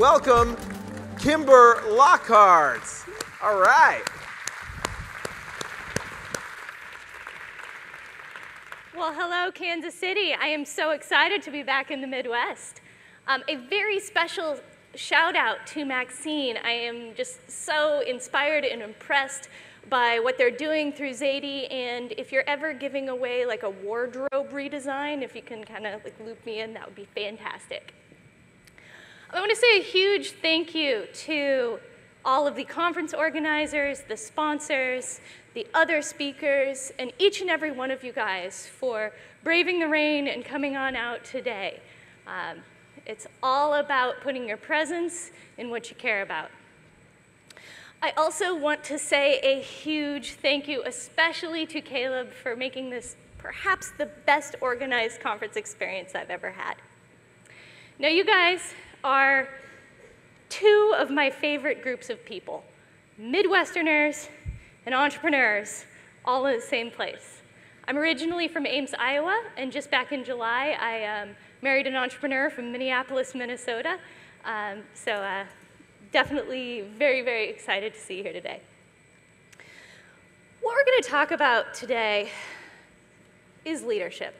welcome Kimber Lockhart. All right. Well, hello, Kansas City. I am so excited to be back in the Midwest. Um, a very special shout out to Maxine. I am just so inspired and impressed by what they're doing through Zady. And if you're ever giving away like a wardrobe redesign, if you can kind of like loop me in, that would be fantastic. I want to say a huge thank you to all of the conference organizers, the sponsors, the other speakers, and each and every one of you guys for braving the rain and coming on out today. Um, it's all about putting your presence in what you care about. I also want to say a huge thank you, especially to Caleb, for making this perhaps the best organized conference experience I've ever had. Now, you guys are two of my favorite groups of people Midwesterners and entrepreneurs, all in the same place. I'm originally from Ames, Iowa, and just back in July, I um, married an entrepreneur from Minneapolis, Minnesota. Um, so, uh, definitely very, very excited to see you here today. What we're going to talk about today is leadership.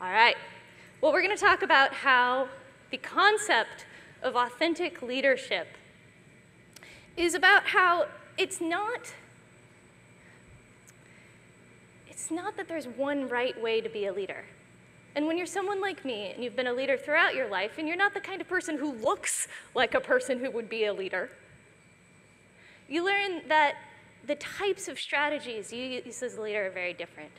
All right. Well, we're going to talk about how the concept of authentic leadership is about how it's not it's not that there's one right way to be a leader. And when you're someone like me and you've been a leader throughout your life and you're not the kind of person who looks like a person who would be a leader, you learn that the types of strategies you use as a leader are very different.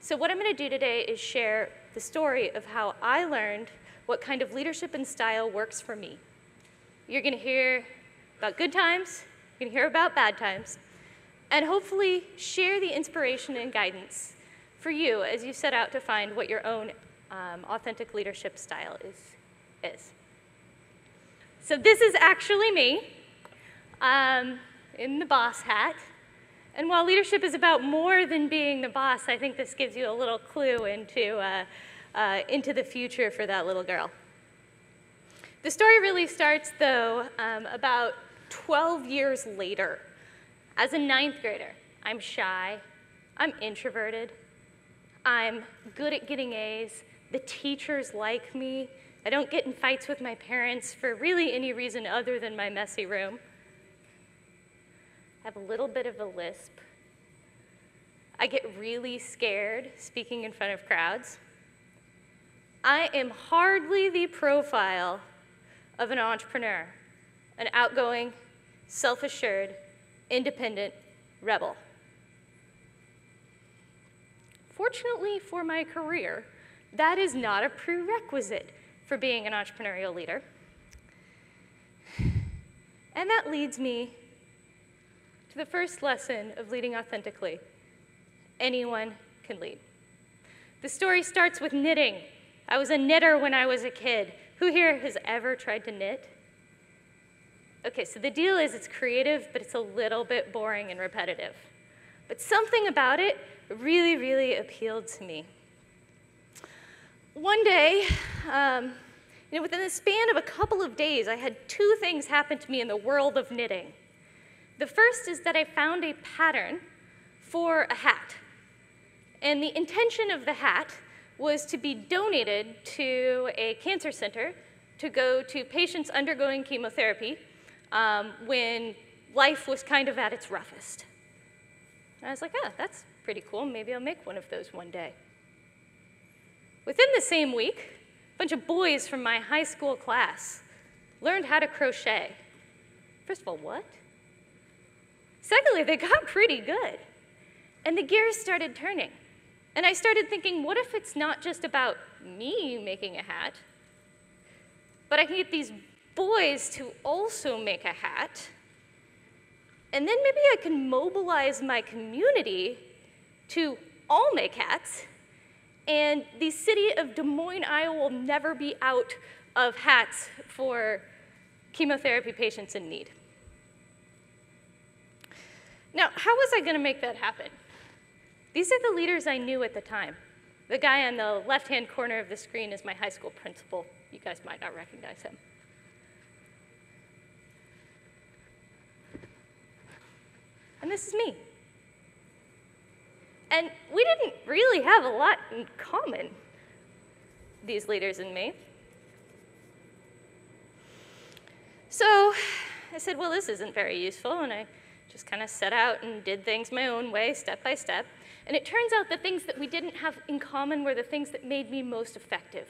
So what I'm going to do today is share the story of how I learned what kind of leadership and style works for me. You're going to hear about good times, you're going to hear about bad times, and hopefully share the inspiration and guidance for you as you set out to find what your own um, authentic leadership style is, is. So this is actually me um, in the boss hat. And while leadership is about more than being the boss, I think this gives you a little clue into uh, uh, into the future for that little girl. The story really starts, though, um, about 12 years later. As a ninth grader, I'm shy, I'm introverted, I'm good at getting A's, the teachers like me, I don't get in fights with my parents for really any reason other than my messy room. I have a little bit of a lisp. I get really scared speaking in front of crowds. I am hardly the profile of an entrepreneur, an outgoing, self assured, independent rebel. Fortunately for my career, that is not a prerequisite for being an entrepreneurial leader. And that leads me to the first lesson of leading authentically anyone can lead. The story starts with knitting. I was a knitter when I was a kid. Who here has ever tried to knit? Okay, so the deal is it's creative, but it's a little bit boring and repetitive. But something about it really, really appealed to me. One day, um, you know, within the span of a couple of days, I had two things happen to me in the world of knitting. The first is that I found a pattern for a hat. And the intention of the hat was to be donated to a cancer center to go to patients undergoing chemotherapy um, when life was kind of at its roughest. And I was like, ah, that's pretty cool. Maybe I'll make one of those one day. Within the same week, a bunch of boys from my high school class learned how to crochet. First of all, what? Secondly, they got pretty good. And the gears started turning. And I started thinking, what if it's not just about me making a hat, but I can get these boys to also make a hat, and then maybe I can mobilize my community to all make hats, and the city of Des Moines, Iowa will never be out of hats for chemotherapy patients in need. Now, how was I going to make that happen? These are the leaders I knew at the time. The guy on the left-hand corner of the screen is my high school principal. You guys might not recognize him. And this is me. And we didn't really have a lot in common, these leaders and me. So I said, well, this isn't very useful, and I just kind of set out and did things my own way, step by step. And it turns out the things that we didn't have in common were the things that made me most effective.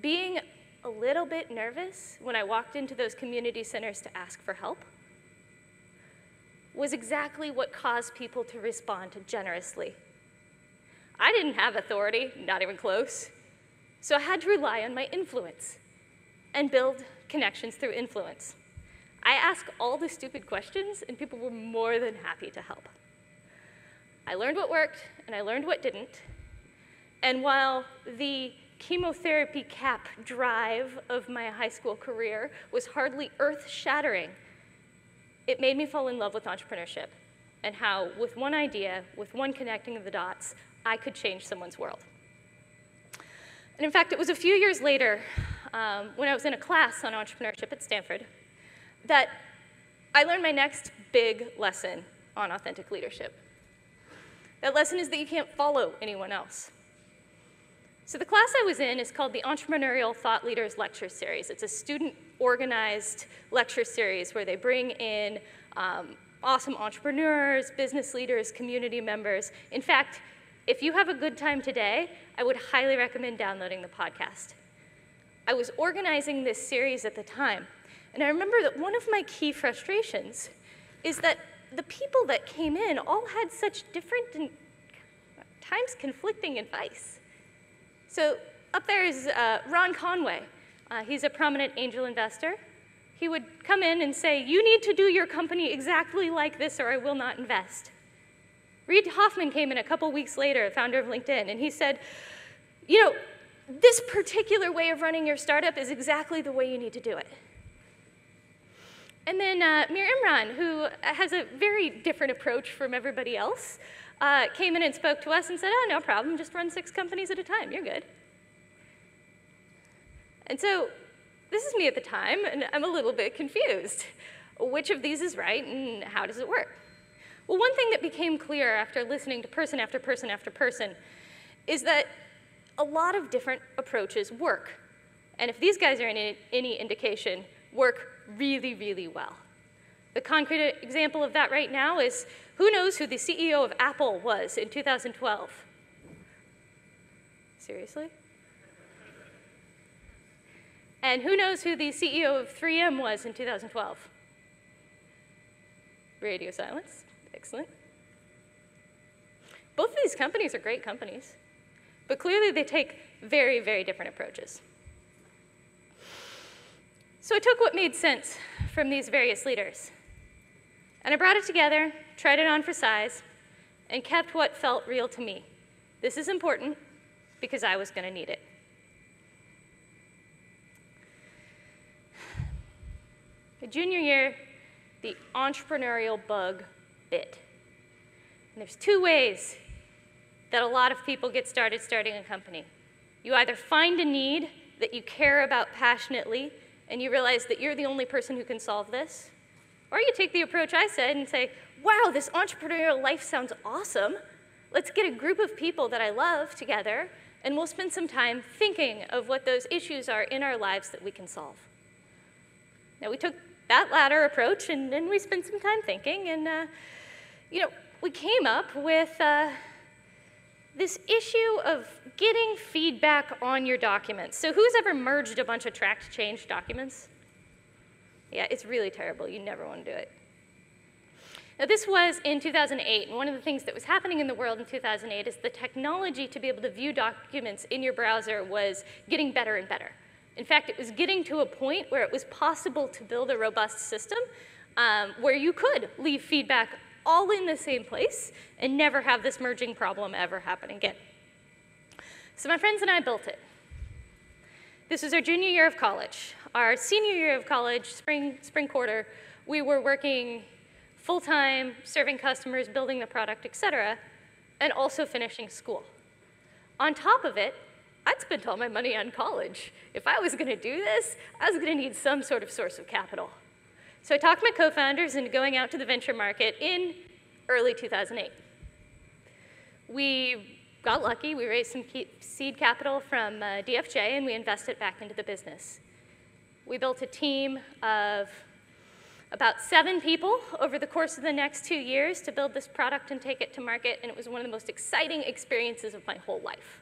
Being a little bit nervous when I walked into those community centers to ask for help was exactly what caused people to respond generously. I didn't have authority, not even close, so I had to rely on my influence and build connections through influence. I asked all the stupid questions, and people were more than happy to help. I learned what worked, and I learned what didn't. And while the chemotherapy cap drive of my high school career was hardly earth shattering, it made me fall in love with entrepreneurship and how, with one idea, with one connecting of the dots, I could change someone's world. And in fact, it was a few years later, um, when I was in a class on entrepreneurship at Stanford, that I learned my next big lesson on authentic leadership. That lesson is that you can't follow anyone else. So the class I was in is called the Entrepreneurial Thought Leaders Lecture Series. It's a student organized lecture series where they bring in um, awesome entrepreneurs, business leaders, community members. In fact, if you have a good time today, I would highly recommend downloading the podcast. I was organizing this series at the time, and I remember that one of my key frustrations is that the people that came in all had such different and times conflicting advice. So up there is uh, Ron Conway. Uh, he's a prominent angel investor. He would come in and say, You need to do your company exactly like this, or I will not invest. Reid Hoffman came in a couple weeks later, founder of LinkedIn, and he said, You know, this particular way of running your startup is exactly the way you need to do it. And then uh, Mir Imran, who has a very different approach from everybody else, uh, came in and spoke to us and said, oh, no problem, just run six companies at a time, you're good. And so this is me at the time, and I'm a little bit confused. Which of these is right, and how does it work? Well, one thing that became clear after listening to person after person after person is that a lot of different approaches work. And if these guys are any indication, work really, really well. The concrete example of that right now is who knows who the CEO of Apple was in 2012? Seriously? And who knows who the CEO of 3M was in 2012? Radio silence. Excellent. Both of these companies are great companies, but clearly they take very, very different approaches. So I took what made sense from these various leaders and I brought it together, tried it on for size, and kept what felt real to me. This is important because I was going to need it. The junior year, the entrepreneurial bug bit. And there's two ways that a lot of people get started starting a company. You either find a need that you care about passionately and you realize that you're the only person who can solve this, or you take the approach I said and say, wow, this entrepreneurial life sounds awesome. Let's get a group of people that I love together, and we'll spend some time thinking of what those issues are in our lives that we can solve. Now, we took that latter approach, and then we spent some time thinking, and, uh, you know, we came up with uh, this issue of getting feedback on your documents. So who's ever merged a bunch of tracked change documents? Yeah, it's really terrible. You never want to do it. Now, this was in 2008, and one of the things that was happening in the world in 2008 is the technology to be able to view documents in your browser was getting better and better. In fact, it was getting to a point where it was possible to build a robust system um, where you could leave feedback all in the same place and never have this merging problem ever happen again. So my friends and I built it. This was our junior year of college. Our senior year of college, spring, spring quarter, we were working full-time, serving customers, building the product, et cetera, and also finishing school. On top of it, I'd spent all my money on college. If I was gonna do this, I was gonna need some sort of source of capital. So I talked my co-founders into going out to the venture market in early 2008. We got lucky. We raised some seed capital from uh, DFJ and we invested back into the business. We built a team of about seven people over the course of the next two years to build this product and take it to market, and it was one of the most exciting experiences of my whole life.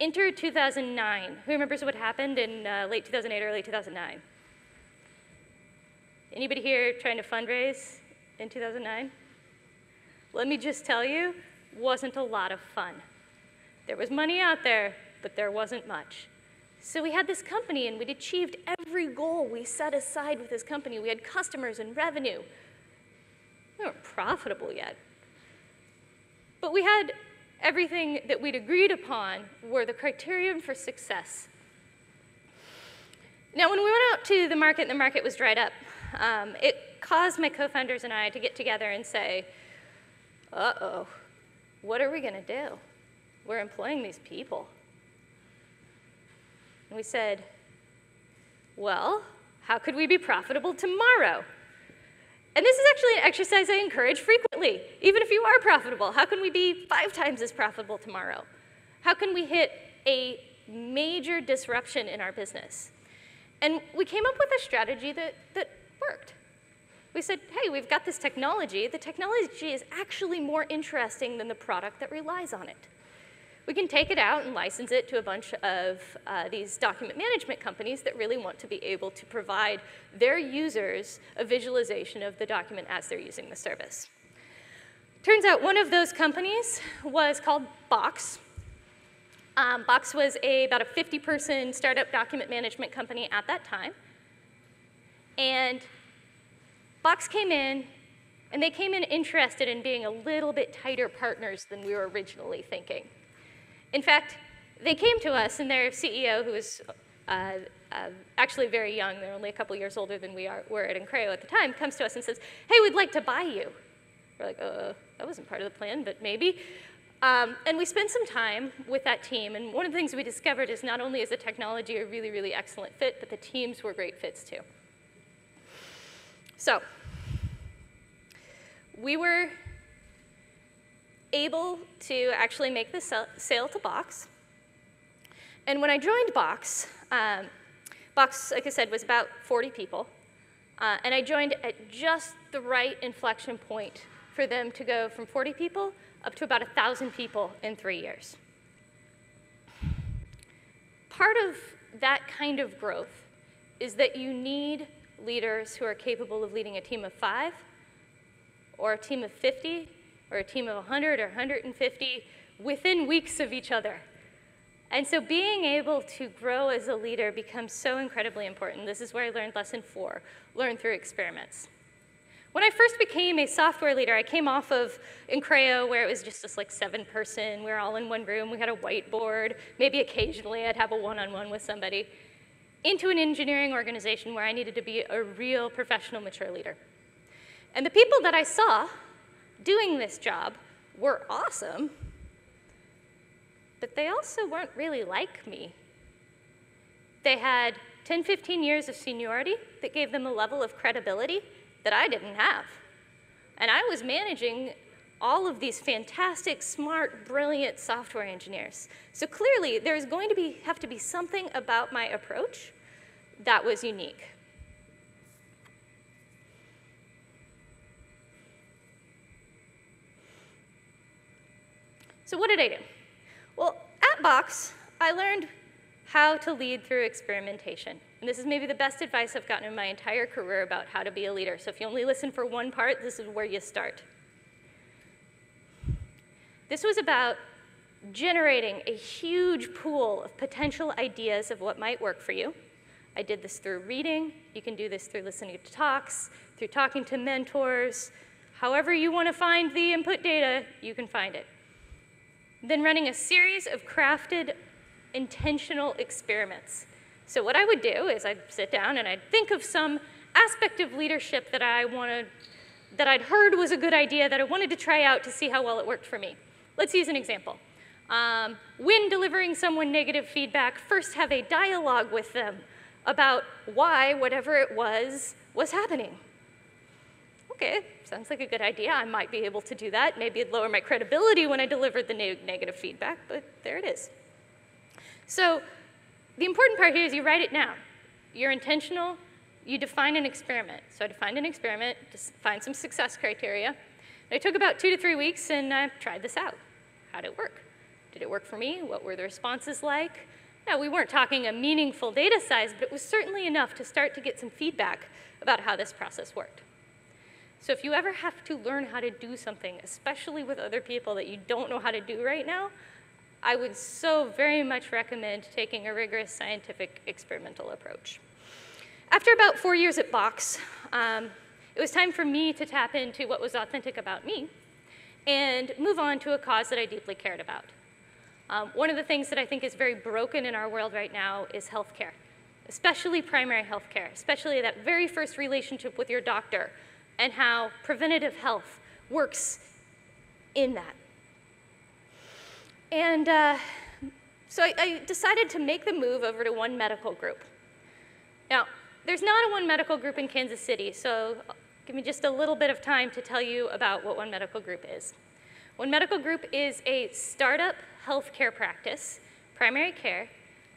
Enter 2009. Who remembers what happened in uh, late 2008, early 2009? Anybody here trying to fundraise in 2009? Let me just tell you, wasn't a lot of fun. There was money out there, but there wasn't much. So we had this company and we'd achieved every goal we set aside with this company. We had customers and revenue. We weren't profitable yet. But we had everything that we'd agreed upon were the criterion for success. Now, when we went out to the market the market was dried up, um, it caused my co-founders and I to get together and say, uh-oh, what are we going to do? We're employing these people. And we said, well, how could we be profitable tomorrow? And this is actually an exercise I encourage frequently. Even if you are profitable, how can we be five times as profitable tomorrow? How can we hit a major disruption in our business? And we came up with a strategy that, that worked. We said, hey, we've got this technology. The technology is actually more interesting than the product that relies on it. We can take it out and license it to a bunch of uh, these document management companies that really want to be able to provide their users a visualization of the document as they're using the service. Turns out one of those companies was called Box. Um, Box was a, about a 50-person startup document management company at that time. And Box came in, and they came in interested in being a little bit tighter partners than we were originally thinking. In fact, they came to us, and their CEO, who was uh, uh, actually very young, they're only a couple years older than we are, were at Increo at the time, comes to us and says, hey, we'd like to buy you. We're like, uh, that wasn't part of the plan, but maybe. Um, and we spent some time with that team, and one of the things we discovered is not only is the technology a really, really excellent fit, but the teams were great fits too. So we were able to actually make the sale to Box. And when I joined Box, um, Box, like I said, was about 40 people. Uh, and I joined at just the right inflection point for them to go from 40 people up to about 1,000 people in three years. Part of that kind of growth is that you need leaders who are capable of leading a team of five or a team of 50 or a team of 100 or 150 within weeks of each other. And so being able to grow as a leader becomes so incredibly important. This is where I learned lesson four, learn through experiments. When I first became a software leader, I came off of Increo where it was just this like seven person, we were all in one room, we had a whiteboard, maybe occasionally I'd have a one-on-one -on -one with somebody into an engineering organization where I needed to be a real professional, mature leader. And the people that I saw doing this job were awesome, but they also weren't really like me. They had 10, 15 years of seniority that gave them a level of credibility that I didn't have. And I was managing all of these fantastic, smart, brilliant software engineers. So clearly, there's going to be, have to be something about my approach that was unique. So what did I do? Well, at Box, I learned how to lead through experimentation. And this is maybe the best advice I've gotten in my entire career about how to be a leader. So if you only listen for one part, this is where you start. This was about generating a huge pool of potential ideas of what might work for you. I did this through reading. You can do this through listening to talks, through talking to mentors. However you want to find the input data, you can find it. Then running a series of crafted, intentional experiments. So what I would do is I'd sit down and I'd think of some aspect of leadership that I wanted, that I'd heard was a good idea that I wanted to try out to see how well it worked for me. Let's use an example. Um, when delivering someone negative feedback, first have a dialogue with them about why whatever it was was happening. okay, sounds like a good idea. I might be able to do that. Maybe it'd lower my credibility when I delivered the ne negative feedback, but there it is. So the important part here is you write it down. You're intentional, you define an experiment. So I defined an experiment, defined some success criteria. It took about two to three weeks and I tried this out. How did it work? Did it work for me? What were the responses like? Now, we weren't talking a meaningful data size, but it was certainly enough to start to get some feedback about how this process worked. So if you ever have to learn how to do something, especially with other people that you don't know how to do right now, I would so very much recommend taking a rigorous scientific experimental approach. After about four years at Box, um, it was time for me to tap into what was authentic about me and move on to a cause that I deeply cared about. Um, one of the things that I think is very broken in our world right now is healthcare, especially primary healthcare, especially that very first relationship with your doctor and how preventative health works in that. And uh, so I, I decided to make the move over to One Medical Group. Now, there's not a One Medical Group in Kansas City, so give me just a little bit of time to tell you about what One Medical Group is. One Medical Group is a startup healthcare practice, primary care,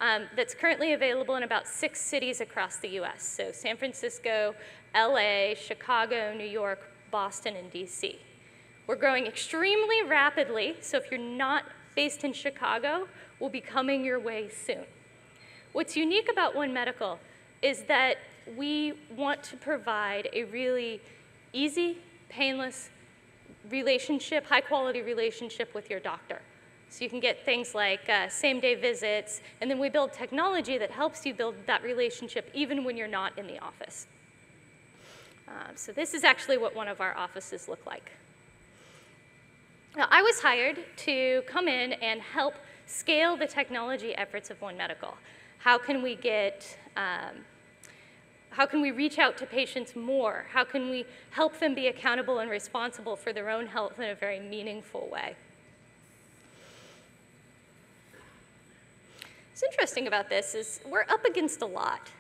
um, that's currently available in about six cities across the US. So San Francisco, LA, Chicago, New York, Boston, and DC. We're growing extremely rapidly, so if you're not based in Chicago, we'll be coming your way soon. What's unique about One Medical is that we want to provide a really easy, painless relationship, high quality relationship with your doctor. So you can get things like uh, same day visits, and then we build technology that helps you build that relationship even when you're not in the office. Um, so this is actually what one of our offices look like. Now, I was hired to come in and help scale the technology efforts of One Medical. How can we get um, how can we reach out to patients more? How can we help them be accountable and responsible for their own health in a very meaningful way? What's interesting about this is we're up against a lot.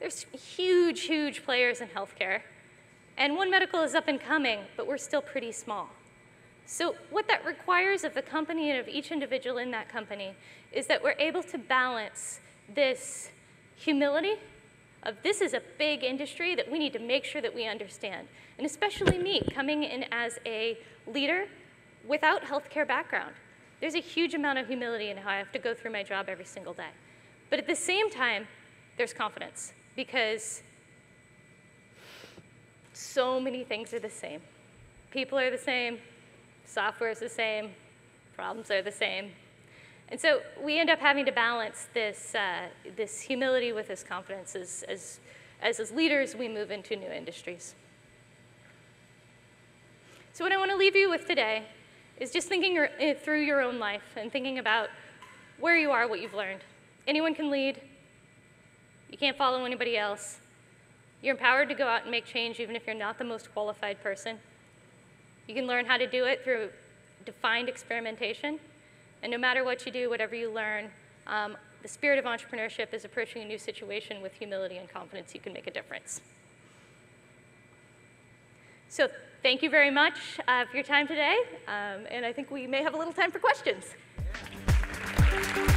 There's huge, huge players in healthcare, and One Medical is up and coming, but we're still pretty small. So what that requires of the company and of each individual in that company is that we're able to balance this humility of this is a big industry that we need to make sure that we understand. And especially me, coming in as a leader without healthcare background. There's a huge amount of humility in how I have to go through my job every single day. But at the same time, there's confidence because so many things are the same. People are the same, software is the same, problems are the same, and so we end up having to balance this, uh, this humility with this confidence as, as, as, as leaders we move into new industries. So what I want to leave you with today is just thinking uh, through your own life and thinking about where you are, what you've learned. Anyone can lead. You can't follow anybody else. You're empowered to go out and make change even if you're not the most qualified person. You can learn how to do it through defined experimentation. And no matter what you do, whatever you learn, um, the spirit of entrepreneurship is approaching a new situation with humility and confidence you can make a difference. So thank you very much uh, for your time today, um, and I think we may have a little time for questions. Yeah.